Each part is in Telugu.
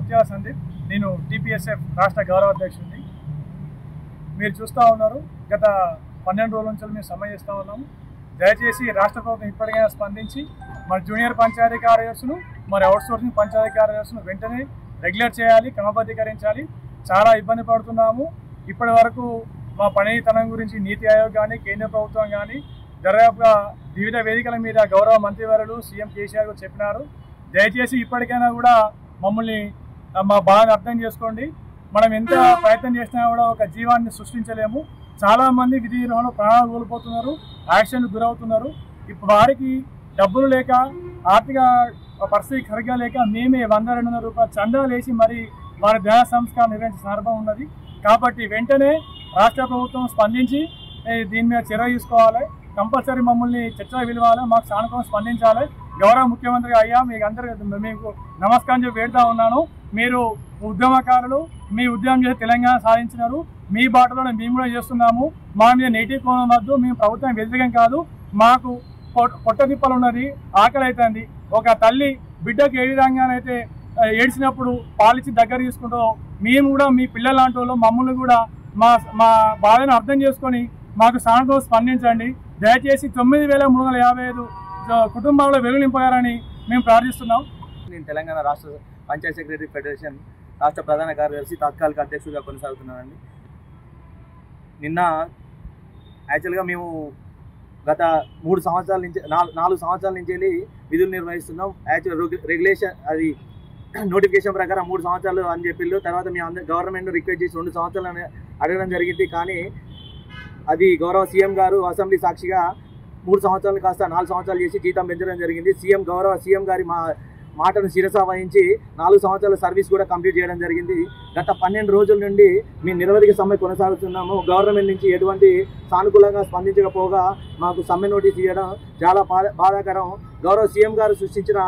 ముత్యాల సందీప్ నేను టీపీఎస్ఎఫ్ రాష్ట్ర గౌరవ అధ్యక్షుడిని. మీరు చూస్తూ ఉన్నారు గత పన్నెండు రోజుల నుంచి మేము సమ్మె చేస్తూ ఉన్నాము. దయచేసి రాష్ట్ర ప్రభుత్వం ఇప్పటికైనా స్పందించి మరి జూనియర్ పంచాయతీ కార్యదర్శులు మరి అవుట్సోర్సింగ్ పంచాయతీ కార్యదర్శులు వెంటనే రెగ్యులర్ చేయాలి క్రమబద్ధీకరించాలి. చాలా ఇబ్బంది పడుతున్నాము. ఇప్పటి వరకు మా పనితనం గురించి నీతి ఆయోగ్ కానీ కేంద్ర ప్రభుత్వం కానీ దర్యాప్తుగా వివిధ వేదికల మీద గౌరవ మంత్రివర్యులు సీఎం కేసీఆర్ గారు చెప్పినారు. దయచేసి ఇప్పటికైనా కూడా మమ్మల్ని మా బాధను అర్థం చేసుకోండి. మనం ఎంత ప్రయత్నం చేసినా కూడా ఒక జీవాన్ని సృష్టించలేము. చాలా మంది విధి నిర్వహణలో ప్రాణాలు కోల్పోతున్నారు యాక్షన్ గురవుతున్నారు. ఇప్పుడు వారికి డబ్బులు లేక ఆర్థిక పరిస్థితి సరిగ్గా లేక మేమే వంద రెండు వందల రూపాయలు చందాలు వేసి మరి వారి ధ్యాన సంస్కారం నిర్వహించే సందర్భం ఉన్నది. కాబట్టి వెంటనే రాష్ట్ర ప్రభుత్వం స్పందించి దీని మీద చర్య తీసుకోవాలి. కంపల్సరీ మమ్మల్ని చర్చ విలువాలి. మాకు సానుకూలం స్పందించాలి. గౌరవ ముఖ్యమంత్రి అయ్యా మీకు అందరికీ మీకు నమస్కారం చెప్పి వేడుతా ఉన్నాను. మీరు ఉద్యమకారులు మీ ఉద్యమం చేసి తెలంగాణ సాధించినారు. మీ బాటలోనే మేము కూడా చేస్తున్నాము. మా మీద నెగిటివ్ కోణం వద్దు మేము ప్రభుత్వం వ్యతిరేకం కాదు. మాకు పొట్ట తిప్పలు ఉన్నది ఆకలి అవుతుంది ఒక తల్లి బిడ్డకు ఏ విధంగానైతే ఏడ్చినప్పుడు పాలిచ్చి దగ్గర తీసుకుంటూ మేము కూడా మీ పిల్లల లాంటి వాళ్ళు మమ్మల్ని కూడా మా మా బాధను అర్థం చేసుకొని మాకు సానుకూలం స్పందించండి. దయచేసి తొమ్మిది వేల మూడు వందల యాభై ఐదు కుటుంబాలలో వెలుగునింపగారని మేము ప్రార్థిస్తున్నాం. నేను తెలంగాణ రాష్ట్ర పంచాయత్ సెక్రటరీ ఫెడరేషన్ రాష్ట్ర ప్రధాన కార్యదర్శి తాత్కాలిక అధ్యక్షుడిగా కొనసాగుతున్నానండి. నిన్న యాక్చువల్గా మేము గత మూడు సంవత్సరాల నుంచి నాలుగు సంవత్సరాల నుంచి వెళ్ళి విధులు నిర్వహిస్తున్నాం. యాక్చువల్ రెగ్యులేషన్ అది నోటిఫికేషన్ ప్రకారం మూడు సంవత్సరాలు అని చెప్పిళ్ళు. తర్వాత మేము అందరు గవర్నమెంట్ రిక్వెస్ట్ చేసి రెండు సంవత్సరాలు అడగడం జరిగింది. కానీ అది గౌరవ సీఎం గారు అసెంబ్లీ సాక్షిగా మూడు సంవత్సరాలు కాస్త నాలుగు సంవత్సరాలు చేసి జీతం పెంచడం జరిగింది. సీఎం గౌరవ సీఎం గారి మా మాటను శిరస వహించి నాలుగు సంవత్సరాల సర్వీస్ కూడా కంప్లీట్ చేయడం జరిగింది. గత పన్నెండు రోజుల నుండి మేము నిరవధిక సమ్మె కొనసాగుతున్నాము. గవర్నమెంట్ నుంచి ఎటువంటి సానుకూలంగా స్పందించకపోగా మాకు సమ్మె నోటీస్ ఇవ్వడం చాలా బాధాకరం. గౌరవ సీఎం గారు సృష్టించిన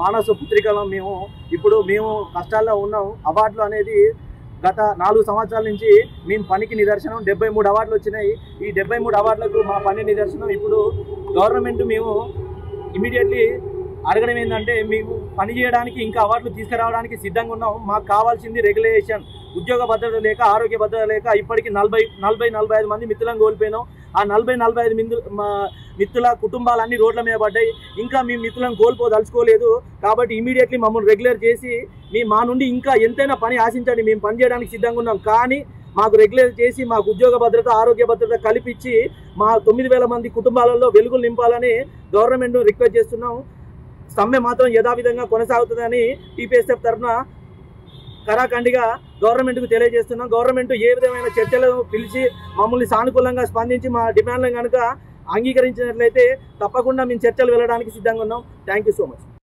మానస పుత్రికలో మేము ఇప్పుడు మేము కష్టాల్లో ఉన్నాం. అవార్డులు అనేది గత నాలుగు సంవత్సరాల నుంచి మేము పనికి నిదర్శనం డెబ్బై మూడు అవార్డులు వచ్చినాయి. ఈ డెబ్బై మూడు అవార్డులకు మా పని నిదర్శనం. ఇప్పుడు గవర్నమెంట్ మేము ఇమీడియట్లీ అడగడం ఏంటంటే మేము పని చేయడానికి ఇంకా అవార్డులు తీసుకురావడానికి సిద్ధంగా ఉన్నాం. మాకు కావాల్సింది రెగ్యులేషన్ ఉద్యోగ భద్రత లేక ఆరోగ్య భద్రత లేక ఇప్పటికి నలభై నలభై నలభై ఐదు మంది మిత్రులను కోల్పోయినాం. ఆ నలభై నలభై ఐదు మిత్తుల మిత్రుల కుటుంబాలన్నీ రోడ్ల మీద పడ్డాయి. ఇంకా మేము మిత్రులను కోల్పోదలుచుకోలేదు. కాబట్టి ఇమీడియట్లీ మమ్మల్ని రెగ్యులర్ చేసి మీ మా నుండి ఇంకా ఎంతైనా పని ఆశించండి. మేము పని చేయడానికి సిద్ధంగా ఉన్నాం. కానీ మాకు రెగ్యులర్ చేసి మాకు ఉద్యోగ భద్రత ఆరోగ్య భద్రత కల్పించి మా తొమ్మిది వేల మంది కుటుంబాలలో వెలుగులు నింపాలని గవర్నమెంట్ రిక్వెస్ట్ చేస్తున్నాం. సమ్మె మాత్రం యథావిధంగా కొనసాగుతుందని టీపీఎస్ఎఫ్ తరఫున కరాఖండిగా గవర్నమెంట్కు తెలియజేస్తున్నాం. గవర్నమెంట్ ఏ విధమైన చర్చలు పిలిచి మమ్మల్ని సానుకూలంగా స్పందించి మా డిమాండ్లను కనుక అంగీకరించినట్లయితే తప్పకుండా మేము చర్చలు వెళ్ళడానికి సిద్ధంగా ఉన్నాం. Thank you so much